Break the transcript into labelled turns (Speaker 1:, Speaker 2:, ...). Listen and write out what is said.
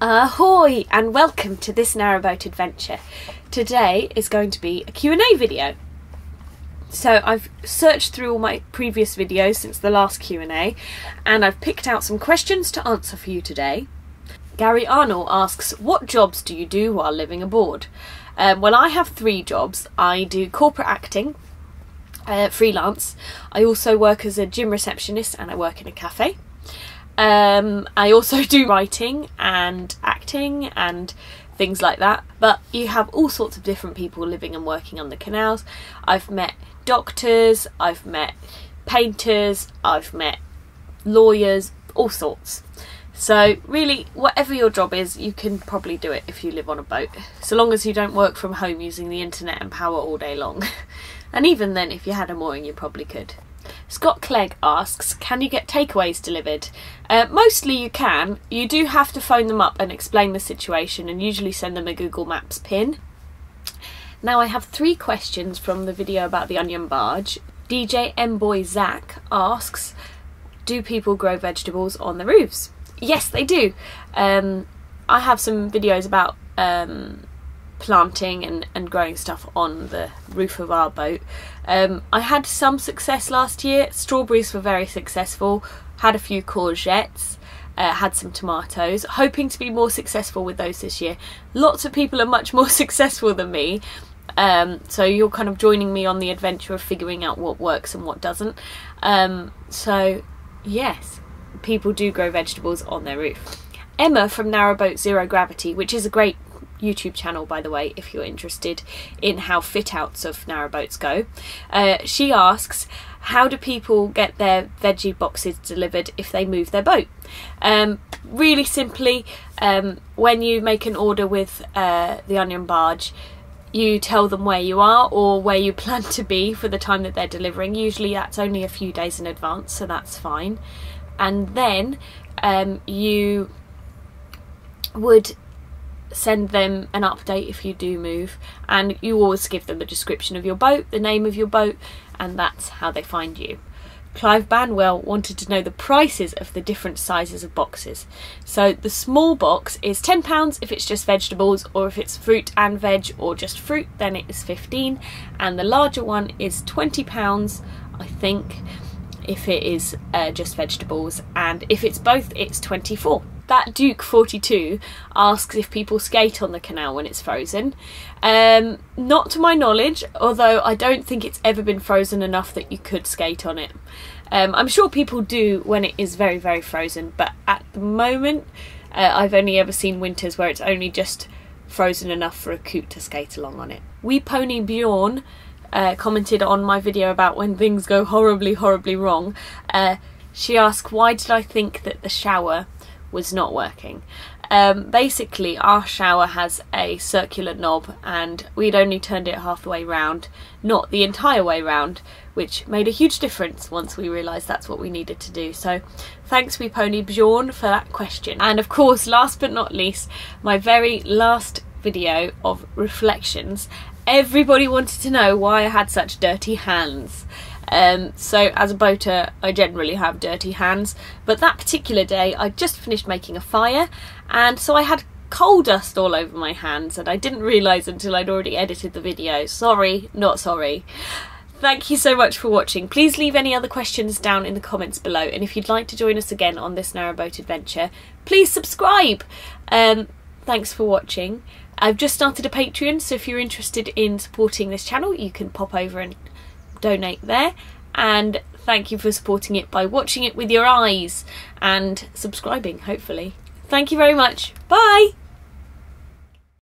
Speaker 1: Ahoy and welcome to this narrowboat adventure. Today is going to be a Q&A video. So I've searched through all my previous videos since the last Q&A and I've picked out some questions to answer for you today. Gary Arnold asks, what jobs do you do while living abroad? Um, well, I have three jobs. I do corporate acting, uh, freelance. I also work as a gym receptionist and I work in a cafe. Um, I also do writing and acting and things like that. But you have all sorts of different people living and working on the canals. I've met doctors, I've met painters, I've met lawyers, all sorts. So, really, whatever your job is, you can probably do it if you live on a boat, so long as you don't work from home using the internet and power all day long. and even then, if you had a mooring, you probably could. Scott Clegg asks, can you get takeaways delivered? Uh, mostly you can. You do have to phone them up and explain the situation and usually send them a Google Maps pin. Now I have three questions from the video about the onion barge. DJ M Boy Zach asks, do people grow vegetables on the roofs? Yes, they do. Um, I have some videos about um, planting and, and growing stuff on the roof of our boat. Um, I had some success last year. Strawberries were very successful. Had a few courgettes. Uh, had some tomatoes. Hoping to be more successful with those this year. Lots of people are much more successful than me. Um, so you're kind of joining me on the adventure of figuring out what works and what doesn't. Um, so yes, people do grow vegetables on their roof. Emma from Narrowboat Zero Gravity, which is a great YouTube channel, by the way, if you're interested in how fit outs of narrowboats go. Uh, she asks, How do people get their veggie boxes delivered if they move their boat? Um, really simply, um, when you make an order with uh, the Onion Barge, you tell them where you are or where you plan to be for the time that they're delivering. Usually that's only a few days in advance, so that's fine. And then um, you would send them an update if you do move and you always give them a description of your boat, the name of your boat and that's how they find you. Clive Banwell wanted to know the prices of the different sizes of boxes. So the small box is £10 if it's just vegetables or if it's fruit and veg or just fruit then it is 15 and the larger one is £20 I think if it is uh, just vegetables and if it's both it's 24 that Duke 42 asks if people skate on the canal when it's frozen. Um, not to my knowledge, although I don't think it's ever been frozen enough that you could skate on it. Um, I'm sure people do when it is very, very frozen, but at the moment, uh, I've only ever seen winters where it's only just frozen enough for a coot to skate along on it. We Pony Bjorn uh, commented on my video about when things go horribly, horribly wrong. Uh, she asked, Why did I think that the shower was not working. Um, basically, our shower has a circular knob, and we'd only turned it half the way round, not the entire way round, which made a huge difference once we realised that's what we needed to do. So, thanks, we pony Bjorn, for that question. And of course, last but not least, my very last video of reflections. Everybody wanted to know why I had such dirty hands. Um, so as a boater, I generally have dirty hands, but that particular day I just finished making a fire, and so I had coal dust all over my hands, and I didn't realise until I'd already edited the video. Sorry, not sorry. Thank you so much for watching. Please leave any other questions down in the comments below, and if you'd like to join us again on this narrowboat adventure, please subscribe. Um, thanks for watching. I've just started a Patreon, so if you're interested in supporting this channel, you can pop over and donate there. And thank you for supporting it by watching it with your eyes and subscribing, hopefully. Thank you very much. Bye!